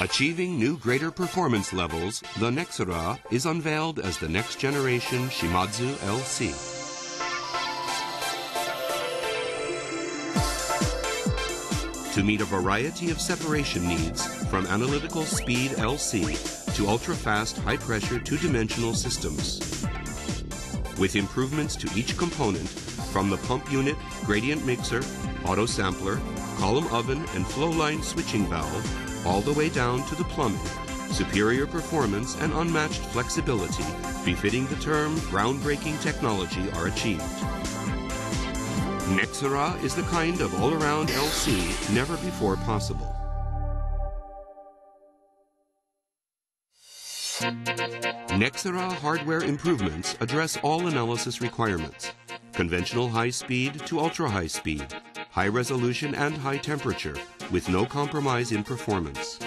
Achieving new greater performance levels, the Nexera is unveiled as the next generation Shimadzu LC. To meet a variety of separation needs, from analytical speed LC to ultra-fast high-pressure two-dimensional systems. With improvements to each component, from the pump unit, gradient mixer, auto sampler, column oven, and flow line switching valve, all the way down to the plumbing, superior performance and unmatched flexibility befitting the term groundbreaking technology are achieved. Nexera is the kind of all-around LC never before possible. Nexera hardware improvements address all analysis requirements, conventional high speed to ultra high speed, high resolution and high temperature, with no compromise in performance.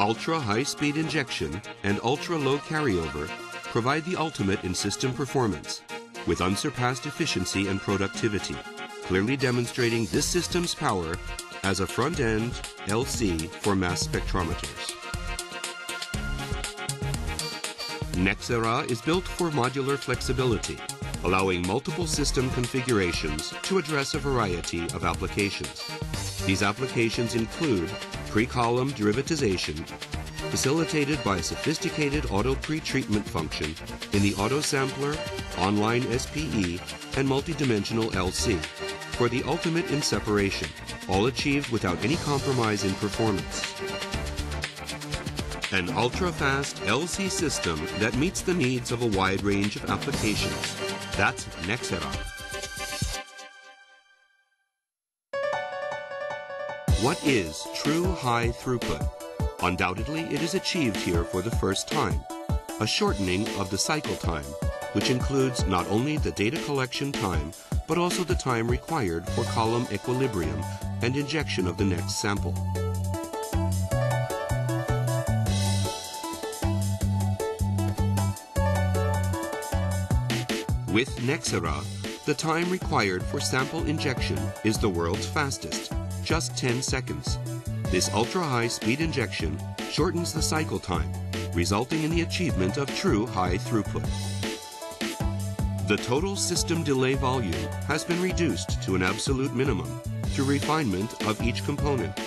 Ultra high speed injection and ultra low carryover provide the ultimate in system performance with unsurpassed efficiency and productivity, clearly demonstrating this system's power as a front-end LC for mass spectrometers. Nexera is built for modular flexibility, allowing multiple system configurations to address a variety of applications. These applications include pre-column derivatization, facilitated by a sophisticated auto pre-treatment function in the auto sampler, online SPE, and multidimensional LC for the ultimate in separation, all achieved without any compromise in performance. An ultra-fast LC system that meets the needs of a wide range of applications. That's Nexera. What is true high throughput? Undoubtedly, it is achieved here for the first time. A shortening of the cycle time, which includes not only the data collection time, but also the time required for column equilibrium and injection of the next sample. With Nexera, the time required for sample injection is the world's fastest, just 10 seconds. This ultra-high speed injection shortens the cycle time, resulting in the achievement of true high throughput. The total system delay volume has been reduced to an absolute minimum through refinement of each component.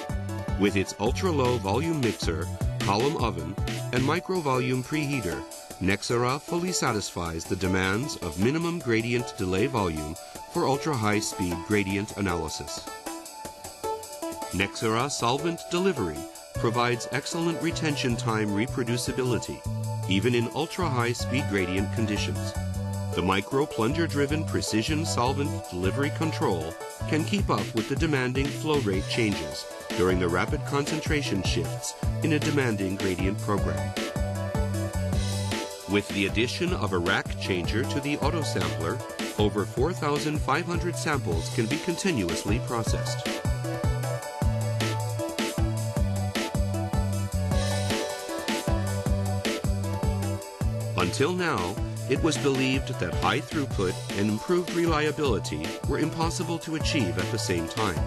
With its ultra-low volume mixer, column oven, and micro-volume preheater, Nexera fully satisfies the demands of minimum gradient delay volume for ultra-high speed gradient analysis. Nexera solvent delivery provides excellent retention time reproducibility, even in ultra-high speed gradient conditions. The micro plunger-driven precision solvent delivery control can keep up with the demanding flow rate changes during the rapid concentration shifts in a demanding gradient program. With the addition of a rack changer to the autosampler, over 4,500 samples can be continuously processed. Until now, it was believed that high throughput and improved reliability were impossible to achieve at the same time.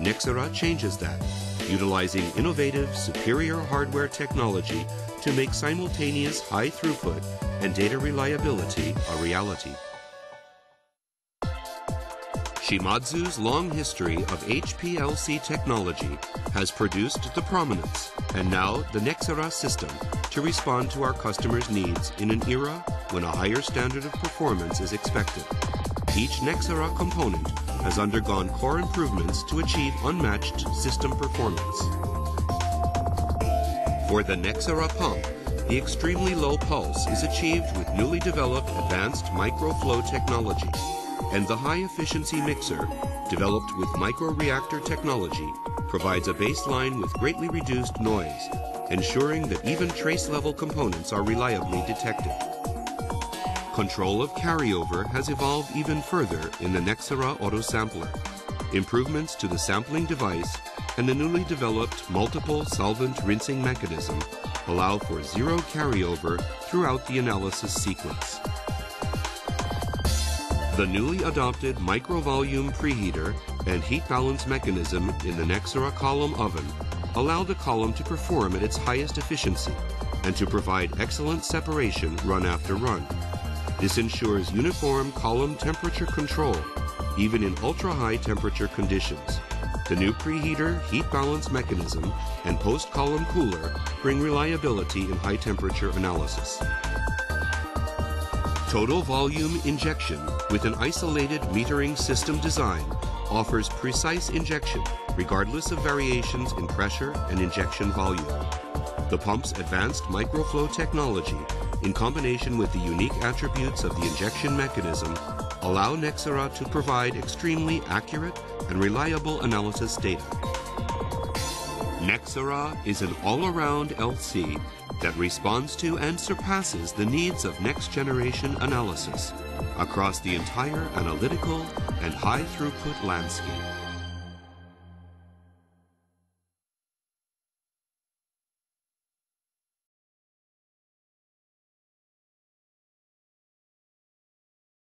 Nexera changes that, utilizing innovative, superior hardware technology to make simultaneous high throughput and data reliability a reality. Shimadzu's long history of HPLC technology has produced the prominence and now the Nexera system to respond to our customers' needs in an era when a higher standard of performance is expected. Each Nexera component has undergone core improvements to achieve unmatched system performance. For the Nexera pump, the extremely low pulse is achieved with newly developed advanced microflow technology, and the high-efficiency mixer, developed with microreactor technology, provides a baseline with greatly reduced noise, ensuring that even trace-level components are reliably detected. Control of carryover has evolved even further in the Nexera autosampler. Improvements to the sampling device and the newly developed multiple solvent rinsing mechanism allow for zero carryover throughout the analysis sequence. The newly adopted microvolume preheater and heat balance mechanism in the Nexera column oven allow the column to perform at its highest efficiency and to provide excellent separation run after run. This ensures uniform column temperature control, even in ultra-high temperature conditions. The new preheater, heat balance mechanism, and post-column cooler bring reliability in high temperature analysis. Total volume injection with an isolated metering system design offers precise injection regardless of variations in pressure and injection volume. The pump's advanced microflow technology, in combination with the unique attributes of the injection mechanism, allow Nexera to provide extremely accurate and reliable analysis data. Nexera is an all-around LC that responds to and surpasses the needs of next-generation analysis across the entire analytical and high-throughput landscape.